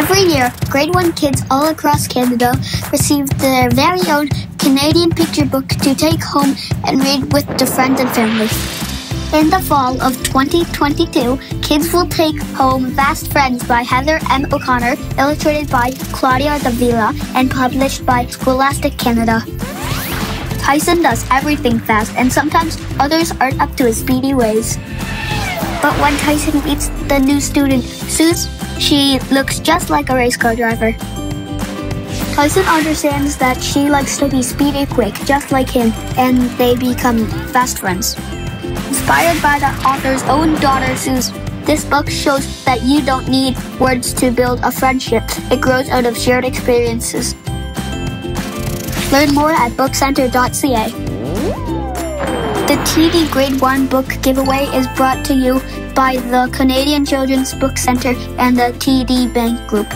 Every year, grade 1 kids all across Canada receive their very own Canadian picture book to take home and read with their friends and family. In the fall of 2022, kids will take home Fast Friends by Heather M. O'Connor, illustrated by Claudia Davila, and published by Scholastic Canada. Tyson does everything fast, and sometimes others aren't up to his speedy ways. But when Tyson meets the new student, Suze, she looks just like a race car driver. Tyson understands that she likes to be speedy quick, just like him, and they become fast friends. Inspired by the author's own daughter, Suze, this book shows that you don't need words to build a friendship. It grows out of shared experiences. Learn more at bookcentre.ca. The TD Grade 1 book giveaway is brought to you by the Canadian Children's Book Centre and the TD Bank Group.